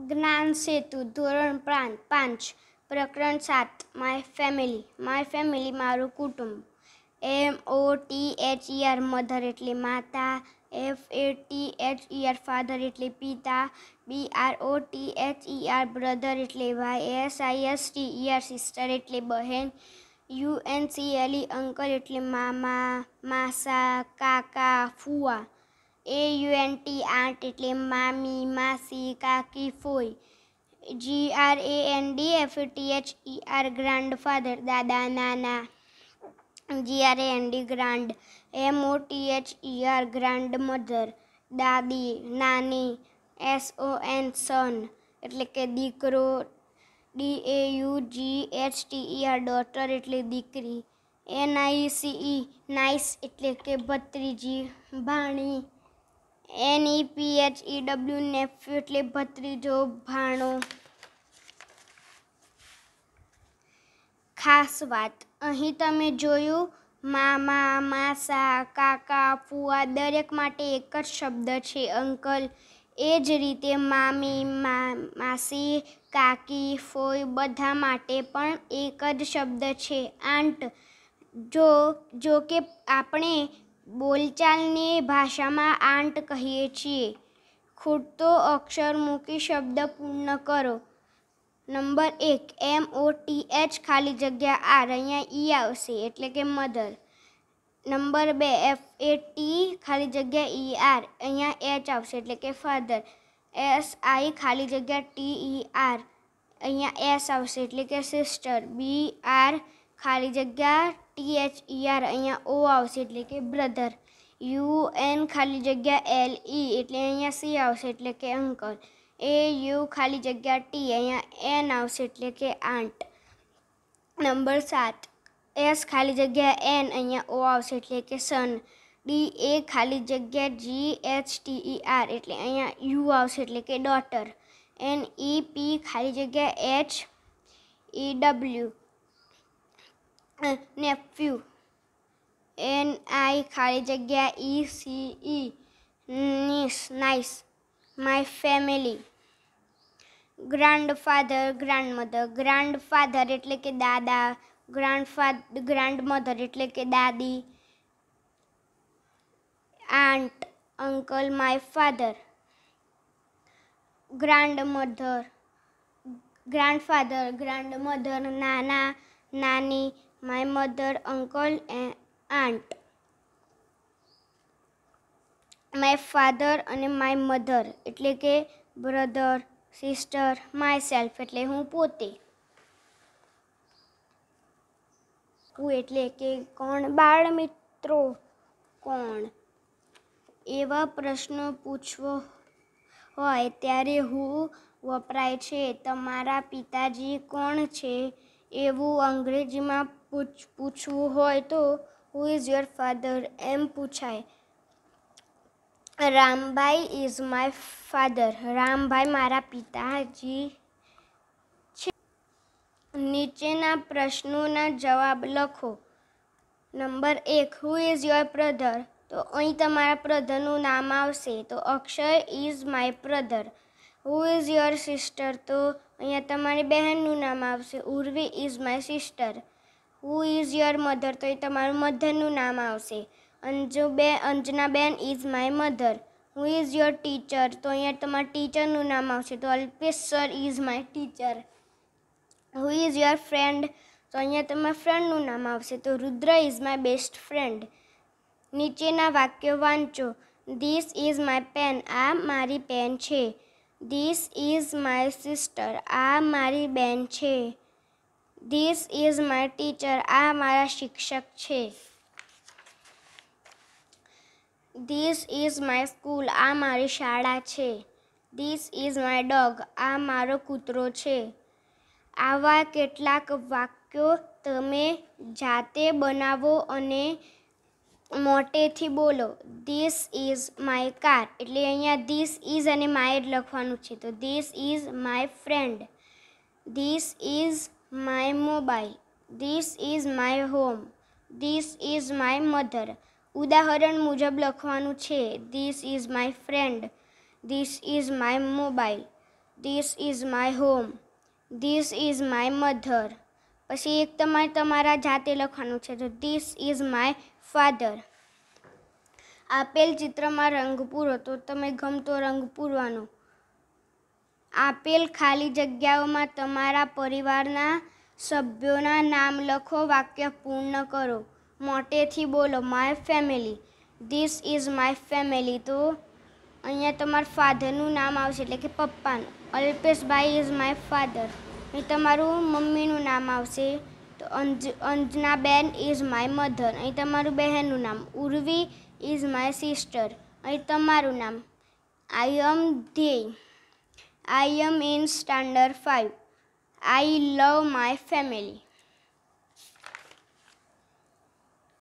જ્ઞાન સેતુ, ધોરણ પ્રાંત, પાંચ, પ્રકરણ સાત માય ફેમિલી માય ફેમિલી મારું કુટુંબ. M O T H E R mother એટલે માતા F A T H E father એટલે પિતા B R O T H E R brother એટલે ભાઈ S I S T E sister એટલે બહેન U N C L uncle એટલે મામા, માસા, કાકા, ફુવા. A U N T aunt એટલે મામી માસી કાકી ફોઈ G R A N D F T H E R grand father દાદા નાના G R A N D grand M O T H E R grandmother દાદી નાની એસ ઓ એન સન એટલે કે દીકરો D A U G H T E R daughter એટલે દીકરી. N I C E nice એટલે કે ભત્રીજી, ભાણી. N E P H E W nephew એટલે ભત્રીજો ભાણો. ખાસ વાત, અહીં તમે જોયું, મામા, માસા, કાકા, ફુવા દરેક માટે એક જ શબ્દ છે, અંકલ. એ જ રીતે મામી માસી, કાકી, ફોઈ બધા માટે પણ એક જ શબ્દ છે. આંટ, જો જો કે આપણે બોલચાલની ભાષામાં આંટ કહીએ છીએ. ખૂટતો અક્ષર મૂકી શબ્દ પૂર્ણ કરો. નંબર એક, એમ ઓ ટી એચ ખાલી જગ્યા આર, અહીંયા ઈ આવશે, એટલે કે મધર. નંબર બે, એફ એ ટી ખાલી જગ્યા ઈ આર, અહીંયા એચ આવશે, એટલે કે ફાધર. એસ આઈ ખાલી જગ્યા ટી ઈ આર, અહીંયા એસ આવશે, એટલે કે સિસ્ટર. બી આર ખાલી જગ્યા ટી એચ ઈ આર અહીંયા ઓ આવશે એટલે કે બ્રધર યુ એન ખાલી જગ્યા એલ ઈ એટલે અહીંયા સી આવશે એટલે કે અંકલ એ યુ ખાલી જગ્યા ટી અહીંયા એન આવશે એટલે કે આંટ નંબર સાત એસ ખાલી જગ્યા એન અહીંયા ઓ આવશે એટલે કે સન ડી એ ખાલી જગ્યા G H T E R એટલે અહીંયા યુ આવશે એટલે કે ડોટર એન ઈ પી ખાલી જગ્યા H E W nephew N I ખાલી જગ્યા E C E niece nice my family grandfather grandmother grandfather એટલે કે દાદા. ગ્રાન્ડ ફાધ ગ્રાન્ડ મધર એટલે કે દાદી. Aunt uncle my father grandmother grandfather grandmother નાના. My mother uncle aunt my father અને માય મધર એટલે કે બ્રધર સિસ્ટર માય સેલ્ફ એટલે હું પોતે. હું એટલે કે કોણ? બાળ મિત્રો કોણ? એવા પ્રશ્નો પૂછવો હોય ત્યારે હું વપરાય છે. તમારા પિતાજી કોણ છે? એવું અંગ્રેજીમાં પૂછ, પૂછવું હોય તો હુ ઇઝ યોર ફાધર એમ પૂછાય. Rambhai is my father Rambhai મારા પિતાજી છે. નીચેના પ્રશ્નોના જવાબ લખો. નંબર એક હુ ઇઝ યોર બ્રધર તો અહીં તમારા બ્રધરનું નામ આવશે. તો Akshay is my brother who is your sister તો અહીંયા તમારી બહેનનું નામ આવશે. Urvi is my sister who is your mother તો એ તમારું મધરનું નામ આવશે. અંજુ બે, Anjana ben is my mother who is your teacher તો અહીંયા તમારા ટીચરનું નામ આવશે. તો Alpesh sir is my teacher who is your friend તો અહીંયા તમારા ફ્રેન્ડનું નામ આવશે. તો Rudra is my best friend નીચેના વાક્યો વાંચો. ધીસ ઇઝ માય પેન આ મારી પેન છે. ધીસ ઇઝ માય સિસ્ટર આ મારી બેન છે. ધીસ ઇઝ માય ટીચર આ મારા શિક્ષક છે. ધીસ ઇઝ માય સ્કૂલ આ મારી શાળા છે. ધીસ ઇઝ માય ડોગ આ મારો કૂતરો છે. આવા કેટલાક વાક્યો તમે જાતે બનાવો અને મોટેથી બોલો. ધીસ ઇઝ માય કાર એટલે અહીંયા ધીસ ઇઝ અને માય લખવાનું છે. તો this is my friend this is my mobile this is my home this is my mother ઉદાહરણ મુજબ લખવાનું છે this is my friend this is my mobile this is my home this is my mother પછી એક તમારે તમારા જાતે લખવાનું છે, તો ધીસ ઇઝ માય ફાધર આપેલ ચિત્રમાં રંગ પૂરો, તો તમે ગમતો રંગ પૂરવાનો. આપેલ ખાલી જગ્યાઓમાં તમારા પરિવારના સભ્યોના નામ લખો, વાક્ય પૂર્ણ કરો. મોટેથી બોલો my family this is my family તો અહીંયા તમારા ફાધરનું નામ આવશે, એટલે કે પપ્પાનું. અલ્પેશભાઈ ઇઝ માય ફાધર અહીં તમારું મમ્મીનું નામ આવશે. તો અંજ, અંજનાબેન ઇઝ માય મધર અહીં તમારું બહેનનું નામ. ઉર્વી ઇઝ માય સિસ્ટર અહીં તમારું નામ. આઈ એમ ધ્યેય I am in standard 5. I love my family.